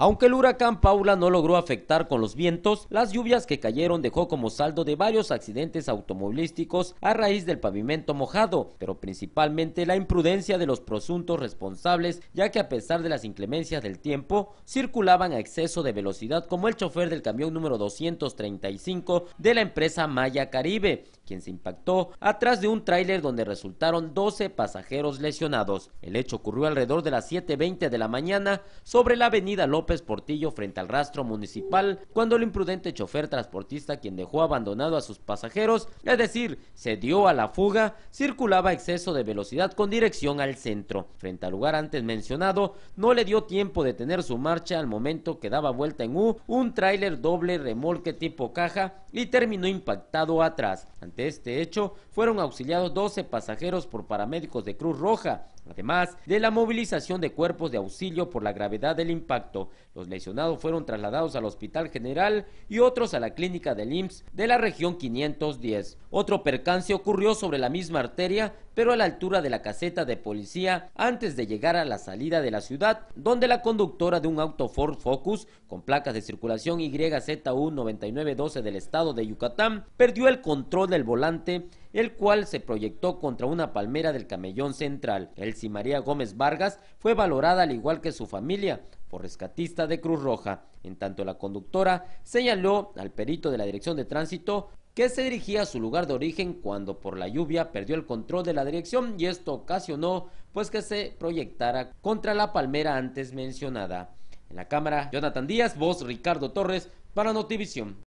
Aunque el huracán Paula no logró afectar con los vientos, las lluvias que cayeron dejó como saldo de varios accidentes automovilísticos a raíz del pavimento mojado, pero principalmente la imprudencia de los presuntos responsables, ya que a pesar de las inclemencias del tiempo, circulaban a exceso de velocidad como el chofer del camión número 235 de la empresa Maya Caribe, quien se impactó atrás de un tráiler donde resultaron 12 pasajeros lesionados. El hecho ocurrió alrededor de las 7.20 de la mañana sobre la avenida López Portillo frente al rastro municipal, cuando el imprudente chofer transportista quien dejó abandonado a sus pasajeros, es decir, se dio a la fuga, circulaba a exceso de velocidad con dirección al centro. Frente al lugar antes mencionado, no le dio tiempo de tener su marcha al momento que daba vuelta en U un tráiler doble remolque tipo caja y terminó impactado atrás este hecho, fueron auxiliados 12 pasajeros por paramédicos de Cruz Roja, además de la movilización de cuerpos de auxilio por la gravedad del impacto. Los lesionados fueron trasladados al Hospital General y otros a la clínica del IMSS de la región 510. Otro percance ocurrió sobre la misma arteria, pero a la altura de la caseta de policía antes de llegar a la salida de la ciudad, donde la conductora de un auto Ford Focus con placas de circulación YZU 9912 del estado de Yucatán perdió el control del volante, el cual se proyectó contra una palmera del camellón central. Elsie María Gómez Vargas fue valorada al igual que su familia por rescatista de Cruz Roja. En tanto, la conductora señaló al perito de la Dirección de Tránsito que se dirigía a su lugar de origen cuando por la lluvia perdió el control de la dirección y esto ocasionó pues que se proyectara contra la palmera antes mencionada. En la cámara, Jonathan Díaz, voz Ricardo Torres para Notivisión.